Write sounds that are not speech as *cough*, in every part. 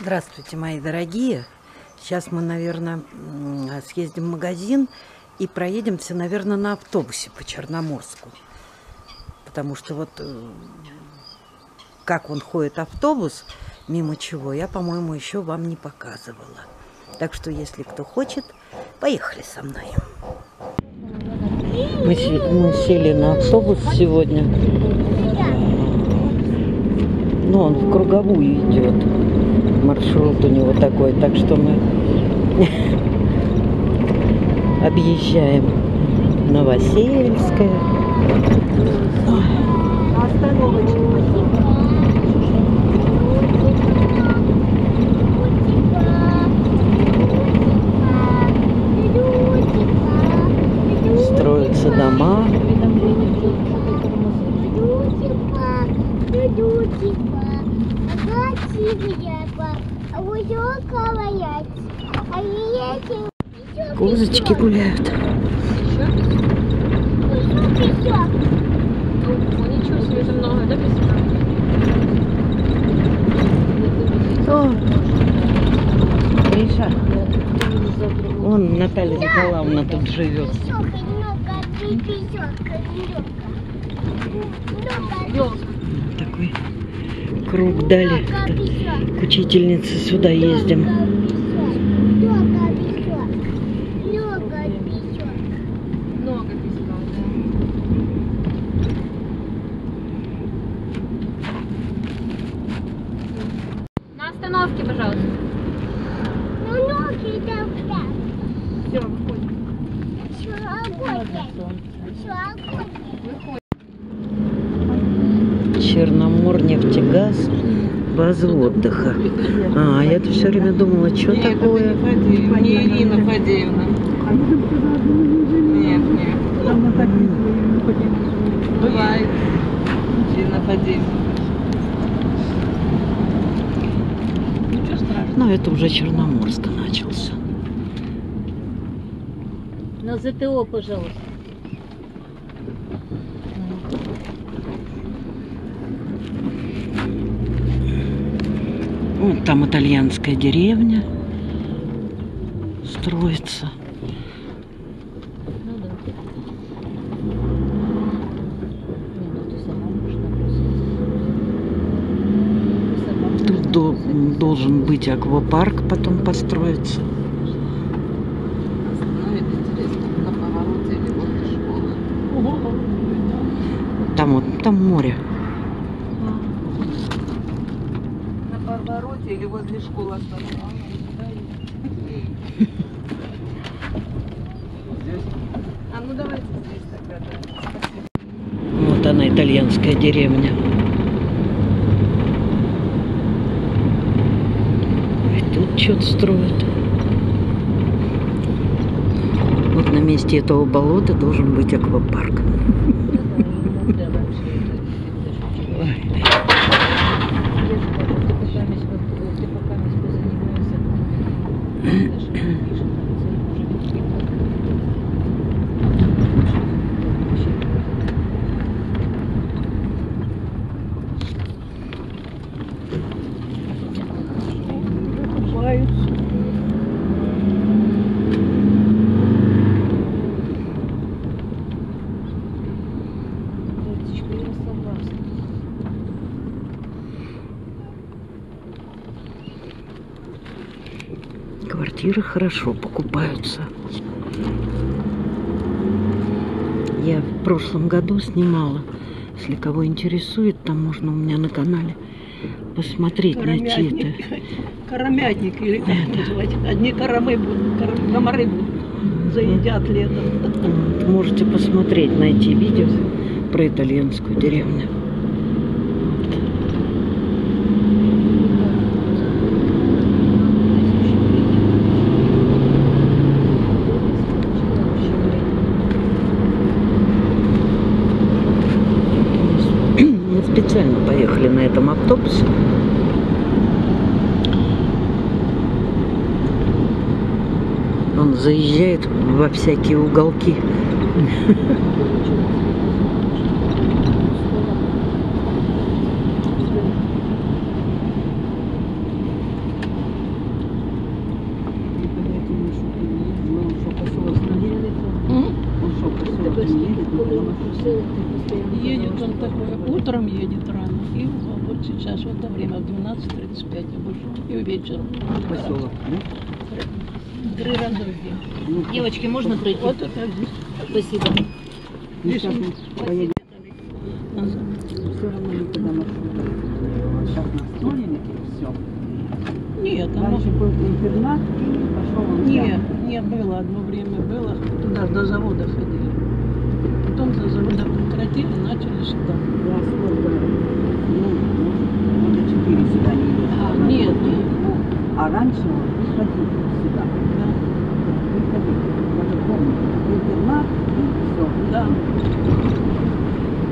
Здравствуйте, мои дорогие. Сейчас мы, наверное, съездим в магазин и проедемся, наверное, на автобусе по Черноморску. Потому что вот э, как он ходит автобус, мимо чего, я, по-моему, еще вам не показывала. Так что, если кто хочет, поехали со мной. Мы, мы сели на автобус сегодня. Ну, он в круговую идет маршрут у него такой, так что мы объезжаем Новосельское. Строятся дома. Козочки гуляют. О, Гриша, вон Наталья Николаевна тут живет. Такой круг дали. К учительнице сюда ездим. остановке, пожалуйста. Ну, ноги там Все, выходим. Все, огонь. Все, огонь. Черномор нефтегаз, база отдыха. А, я-то все время думала, что Нет, такое. это не Ирина Фадеевна. Нет, нет. Бывает. Ирина Фадеевна. Ничего страшного. Ну, это уже Черноморск начался. На ЗТО, пожалуйста. Вот там итальянская деревня строится. Ну ну должен быть аквапарк потом построиться. Там вот, там море. На повороте или возле школы остановит. А ну давайте здесь тогда. да. Вот она, итальянская деревня. И тут что-то строят. Вот на месте этого болота должен быть аквапарк. Ну ж Ой. Я же говорю, ты пока мисс вот, ты пока мисс позанимайся. Даже не пишет, там цель уже не Деточка, я согласна. Квартиры хорошо покупаются. Я в прошлом году снимала. Если кого интересует, там можно у меня на канале посмотреть, найти это. Карамятник или как называть. Одни коромы будут, комары будут. Заедят летом. Можете посмотреть, найти видео про итальянскую деревню. всякие уголки. Едет он такое утром едет рано, и вот сейчас, вот это время, в 12.35 обошел, и вечером. Поселок, да? Три раза в. Девочки, можно пройти? Вот это здесь. Спасибо. Ну, сейчас мы поедем. Назад. Все равно никуда маршрута. Сейчас настроили все. Нет, оно... Раньше был интернат и пошел он Нет, нет, было одно время, было. Туда до завода ходили. Потом до завода прекратили, начали сюда. Я сколько, ну, может, года четыре сюда не ездила. А, нет, нет. А раньше он сюда. Да, Приходил. Даже помню. Интернат и все. Да.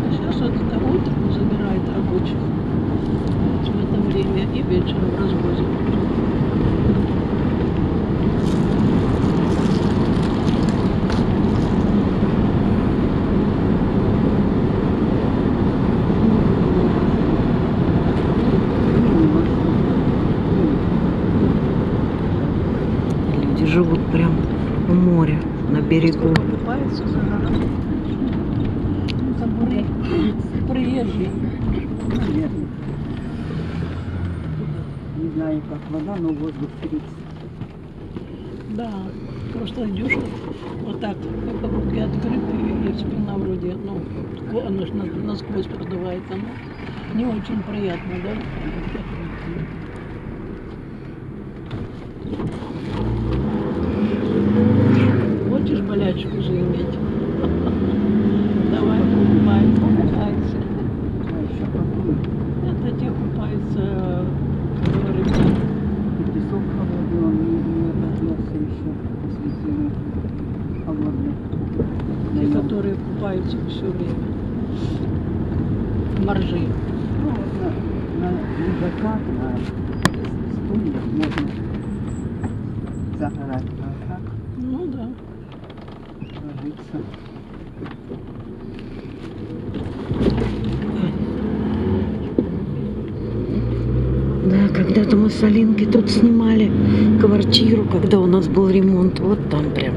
А сейчас вот это утром забирает рабочих. Вот в это время и вечером развозят. Люди живут прям у моря, на берегу. Купается за городом. Это при- приезжие. Наверное. Знаю, как вода, но воздух 30. Да, просто идешь вот так, как руки открыты, и спина вроде, ну, ко- оно ж на- насквозь продувает, оно не очень приятно, да? Хочешь болячку заиметь? Давай, купай, купайся. А еще какую? Это те купаются, которые И песок холодный, он не, не отозвался еще после зимы. Холодный. те, Наверное. которые купаются все время. Моржи. Ну, вот на, на ледоках, на стульях можно загорать, а так Ну да. ложиться. Да, когда-то мы с Алинкой тут снимали квартиру, когда у нас был ремонт. Вот там прям.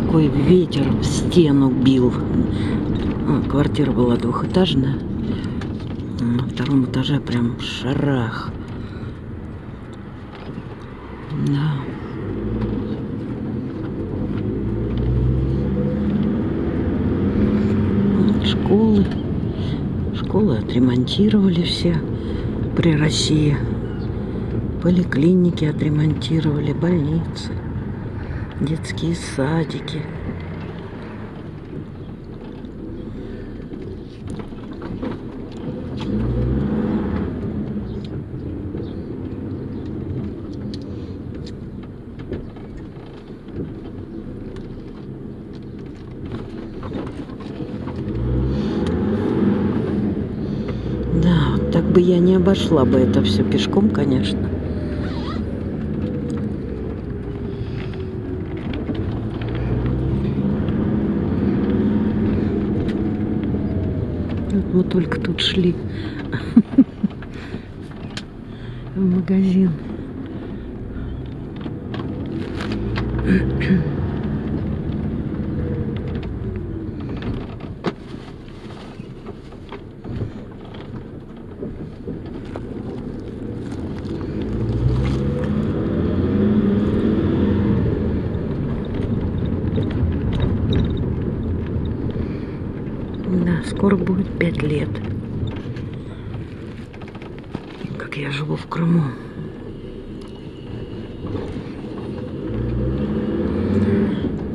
Такой ветер в стену бил. А, Квартира была двухэтажная. На втором этаже прям шарах. Да. Школы. Школы отремонтировали все при России. Поликлиники отремонтировали, больницы, детские садики. Да, так бы я не обошла бы это все пешком, конечно. Вот Мы только тут шли в магазин. Да, скоро будет пять лет. Как я живу в Крыму.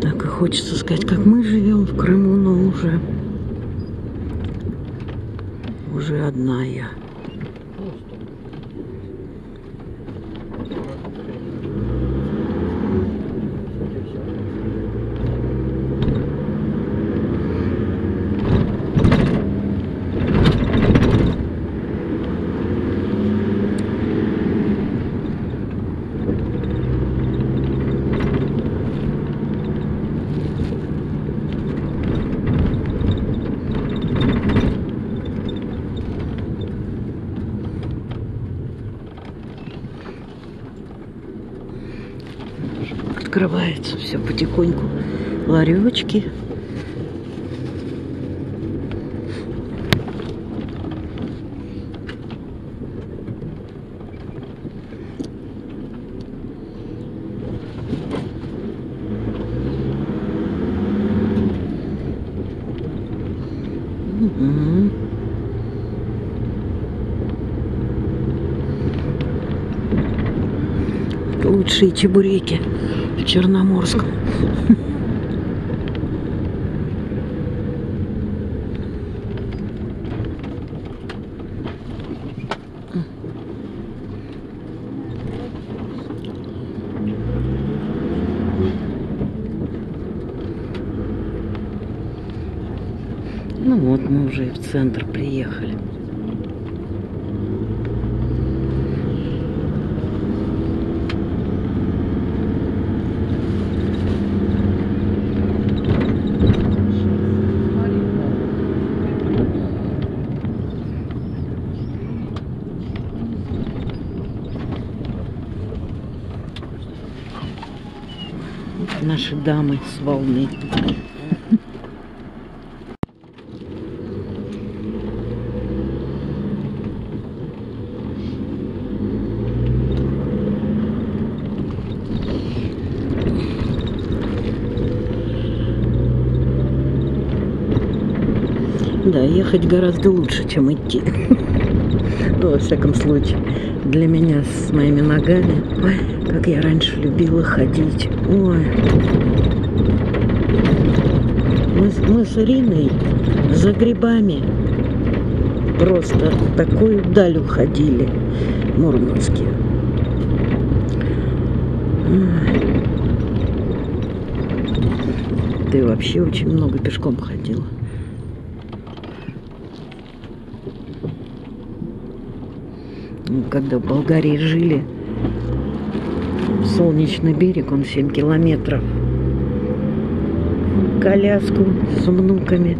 Так и хочется сказать, как мы живем в Крыму, но уже уже одна я. Открывается все потихоньку. Ларечки. Мгм. Лучшие чебуреки Черноморском. Ну вот мы уже и в центр приехали. Наши дамы с волны. Да, ехать гораздо лучше, чем идти. *laughs* Ну, во всяком случае, для меня с моими ногами. Ой, как я раньше любила ходить. Ой. Мы, мы с Ириной за грибами просто такую даль уходили. Мурманские. Ты вообще очень много пешком ходила. Ну, Когда в Болгарии жили, Солнечный берег, он 7 километров. Коляску с внуками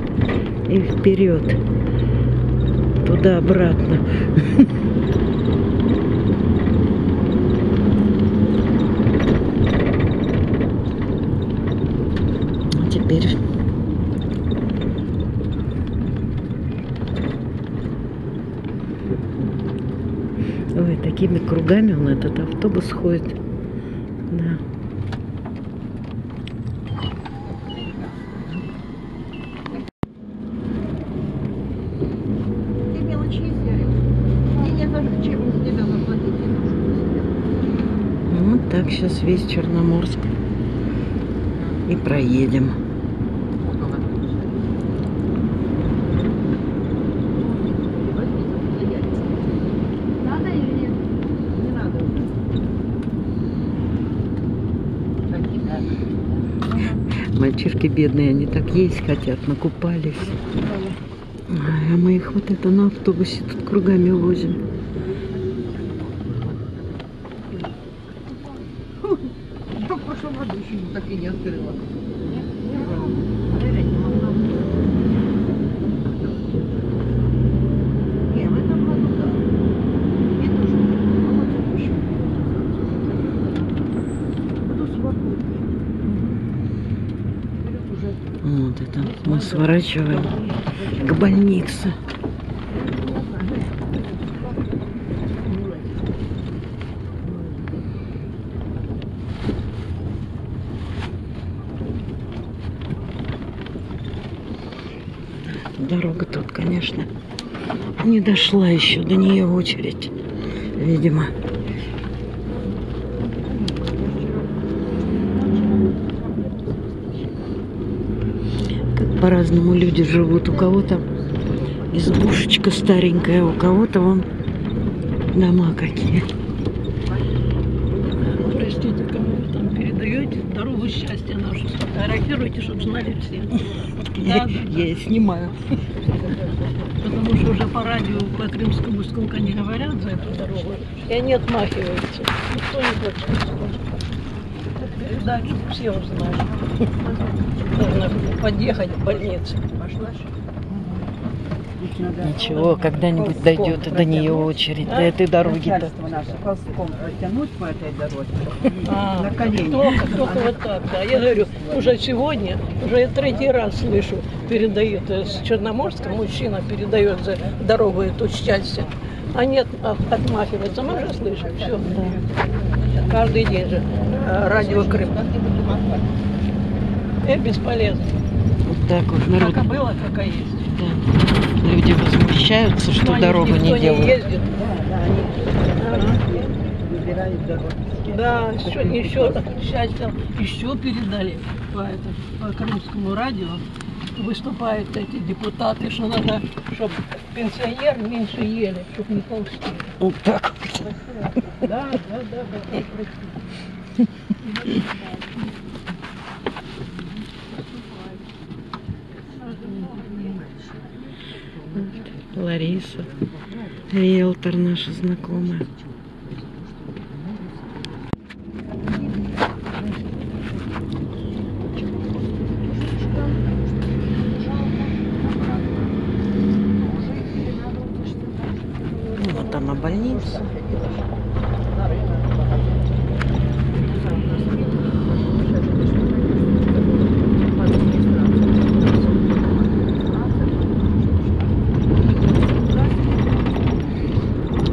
и вперед. Туда-обратно. А Теперь Ой, такими кругами он этот автобус ходит. Да. Вот так сейчас весь Черноморск. И проедем. Надо или нет? Не надо уже. Мальчишки бедные, они так есть хотят, накупались. А мы их вот это на автобусе тут кругами возим. В прошлом году еще так и не открыла. Не, в этом году да. И тоже. А вот это еще. Буду свободнее. Вперед уже. Вот это мы сворачиваем к больнице. Дорога тут, конечно, не дошла еще до нее очередь, видимо. Как по-разному люди живут. У кого-то избушечка старенькая, у кого-то вон дома какие. Простите, кому вы там передаете дорогу счастья нашу. Сфотографируйте, чтобы знали все. Да, да, Я снимаю. Потому что уже по радио по Крымскому сколько они говорят за эту дорогу, и они отмахиваются. Никто не хочет чтобы все узнали. Можно подъехать к больнице. Пошла Ничего, когда-нибудь дойдет и до нее очередь, до этой дороги-то. ползком протянуть по этой дороге. А, На колени. Только, только вот так, да. Я говорю, уже сегодня, уже я третий раз слышу, передает э, с Черноморска, мужчина передает за дорогу эту счастье. Они от, от- отмахиваются, мы уже слышим, все. Каждый день же э, радио Крым. Это бесполезно. Вот так вот народ, Как было, как и есть. да. люди возмущаются, Но что они- дорогу не делают. ездит. Выбирают дорогу. Да, еще, еще еще передали по, это, по крымскому радио. Выступают эти депутаты, что надо, чтобы пенсионер меньше ели, чтобы не толстели. Вот так вот. Да, да, да, да. Лариса, риэлтор наша знакомая. Вот больница.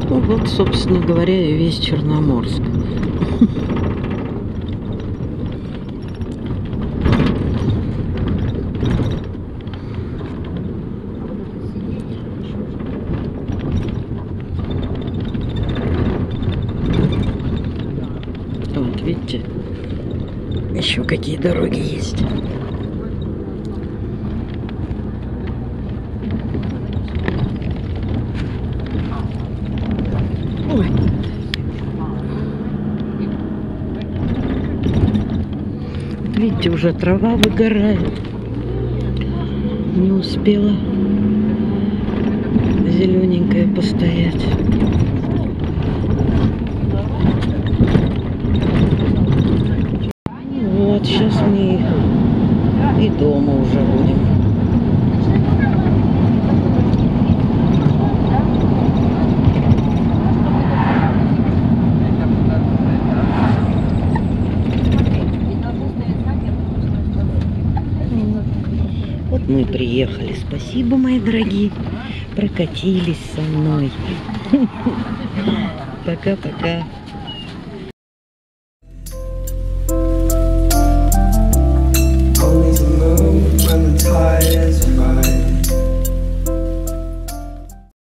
Ну вот, собственно говоря, и весь Черноморск. Вот, видите, еще какие дороги есть. Ой. Видите, уже трава выгорает. Не успела зелененькая постоять. Вот, сейчас мы и дома уже будем. Вот мы приехали. Спасибо, мои дорогие. Прокатились со мной. *laughs* Пока-пока.